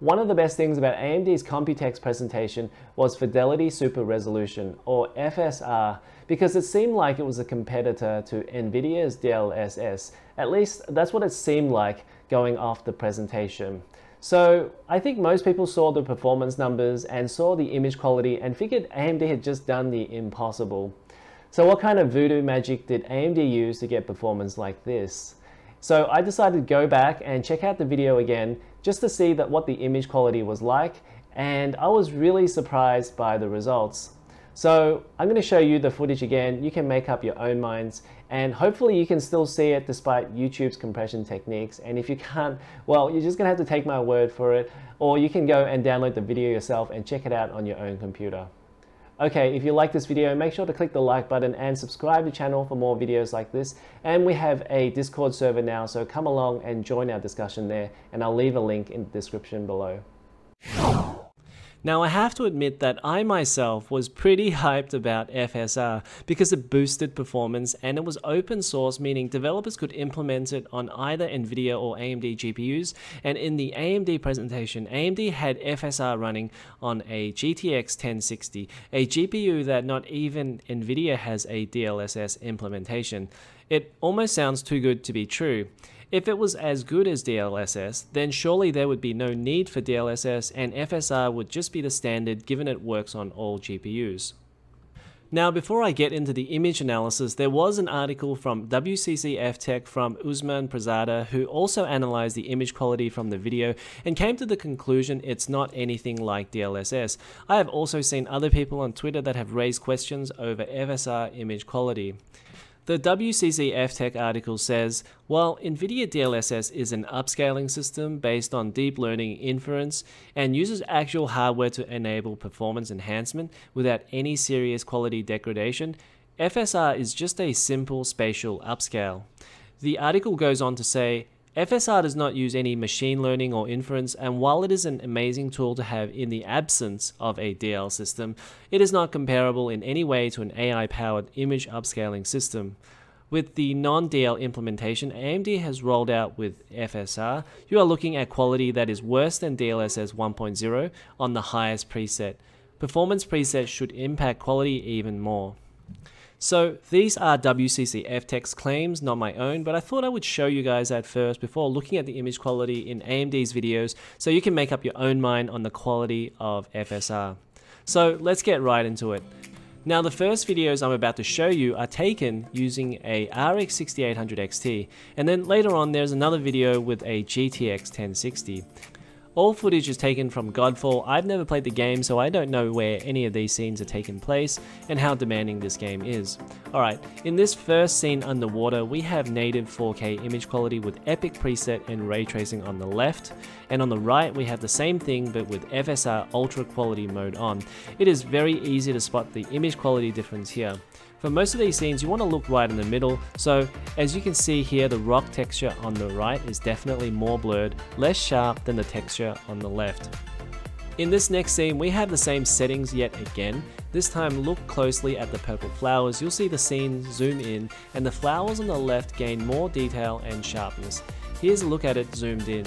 One of the best things about AMD's Computex presentation was Fidelity Super Resolution, or FSR, because it seemed like it was a competitor to NVIDIA's DLSS. At least that's what it seemed like going off the presentation. So I think most people saw the performance numbers and saw the image quality and figured AMD had just done the impossible. So what kind of voodoo magic did AMD use to get performance like this? So I decided to go back and check out the video again just to see that what the image quality was like and I was really surprised by the results. So I'm going to show you the footage again, you can make up your own minds and hopefully you can still see it despite YouTube's compression techniques and if you can't, well you're just going to have to take my word for it or you can go and download the video yourself and check it out on your own computer. Okay, if you like this video, make sure to click the like button and subscribe to the channel for more videos like this. And we have a Discord server now, so come along and join our discussion there. And I'll leave a link in the description below. Now I have to admit that I myself was pretty hyped about FSR because it boosted performance and it was open source meaning developers could implement it on either Nvidia or AMD GPUs and in the AMD presentation AMD had FSR running on a GTX 1060, a GPU that not even Nvidia has a DLSS implementation. It almost sounds too good to be true. If it was as good as DLSS, then surely there would be no need for DLSS and FSR would just be the standard given it works on all GPUs. Now, before I get into the image analysis, there was an article from WCCF Tech from Usman Pirzada who also analyzed the image quality from the video and came to the conclusion it's not anything like DLSS. I have also seen other people on Twitter that have raised questions over FSR image quality. The WCCF Tech article says, while NVIDIA DLSS is an upscaling system based on deep learning inference and uses actual hardware to enable performance enhancement without any serious quality degradation, FSR is just a simple spatial upscale. The article goes on to say, FSR does not use any machine learning or inference, and while it is an amazing tool to have in the absence of a DL system, it is not comparable in any way to an AI powered image upscaling system. With the non DL implementation AMD has rolled out with FSR, you are looking at quality that is worse than DLSS 1.0 on the highest preset. Performance presets should impact quality even more. So these are WCCF Tech's claims, not my own, but I thought I would show you guys that first before looking at the image quality in AMD's videos so you can make up your own mind on the quality of FSR. So let's get right into it. Now the first videos I'm about to show you are taken using a RX 6800 XT and then later on there's another video with a GTX 1060. All footage is taken from Godfall. I've never played the game, so I don't know where any of these scenes are taking place and how demanding this game is. Alright, in this first scene underwater, we have native 4K image quality with epic preset and ray tracing on the left, and on the right we have the same thing but with FSR ultra quality mode on. It is very easy to spot the image quality difference here. For most of these scenes, you want to look right in the middle, so as you can see here, the rock texture on the right is definitely more blurred, less sharp than the texture on the left. In this next scene, we have the same settings yet again. This time, look closely at the purple flowers. You'll see the scene zoom in, and the flowers on the left gain more detail and sharpness. Here's a look at it zoomed in.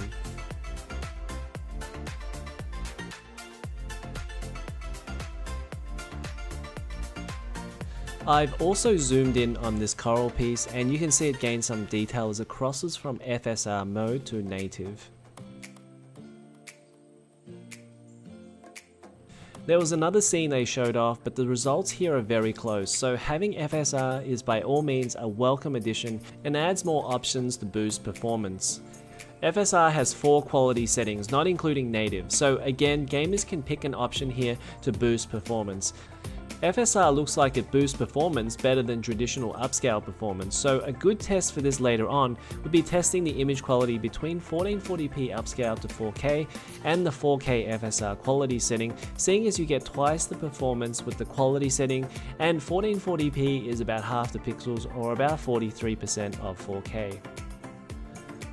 I've also zoomed in on this coral piece and you can see it gains some detail as it crosses from FSR mode to native. There was another scene they showed off, but the results here are very close, so having FSR is by all means a welcome addition and adds more options to boost performance. FSR has four quality settings, not including native, so again, gamers can pick an option here to boost performance. FSR looks like it boosts performance better than traditional upscale performance, so a good test for this later on would be testing the image quality between 1440p upscale to 4K and the 4K FSR quality setting, seeing as you get twice the performance with the quality setting and 1440p is about half the pixels or about 43% of 4K.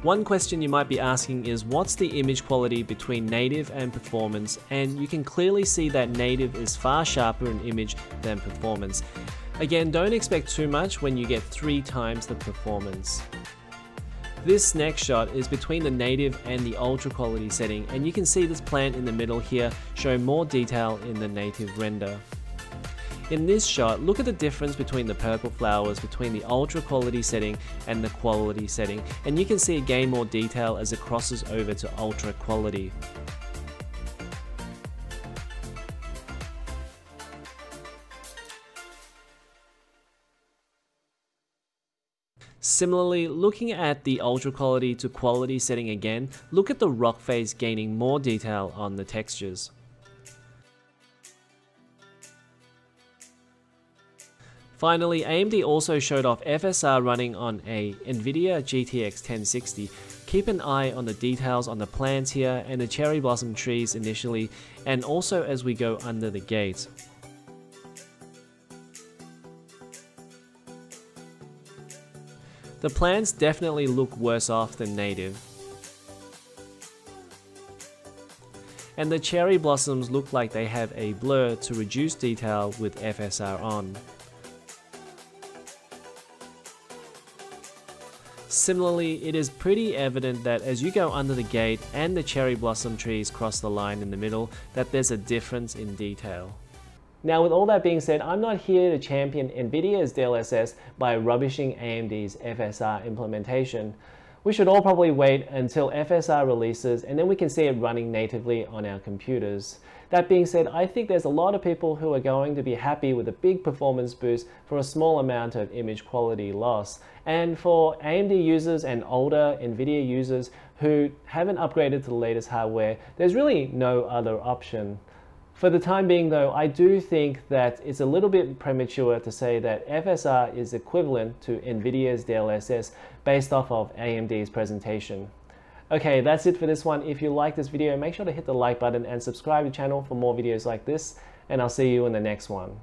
One question you might be asking is what's the image quality between native and performance and you can clearly see that native is far sharper in image than performance. Again, don't expect too much when you get three times the performance. This next shot is between the native and the ultra quality setting and you can see this plant in the middle here show more detail in the native render. In this shot, look at the difference between the purple flowers between the ultra quality setting and the quality setting and you can see it gain more detail as it crosses over to ultra quality. Similarly, looking at the ultra quality to quality setting again, look at the rock face gaining more detail on the textures. Finally, AMD also showed off FSR running on a NVIDIA GTX 1060. Keep an eye on the details on the plants here and the cherry blossom trees initially, and also as we go under the gate. The plants definitely look worse off than native. And the cherry blossoms look like they have a blur to reduce detail with FSR on. Similarly, it is pretty evident that as you go under the gate and the cherry blossom trees cross the line in the middle, that there's a difference in detail. Now with all that being said, I'm not here to champion NVIDIA's DLSS by rubbishing AMD's FSR implementation. We should all probably wait until FSR releases and then we can see it running natively on our computers. That being said, I think there's a lot of people who are going to be happy with a big performance boost for a small amount of image quality loss. And for AMD users and older NVIDIA users who haven't upgraded to the latest hardware, there's really no other option. For the time being though, I do think that it's a little bit premature to say that FSR is equivalent to NVIDIA's DLSS based off of AMD's presentation. Okay, that's it for this one. If you like this video, make sure to hit the like button and subscribe to the channel for more videos like this, and I'll see you in the next one.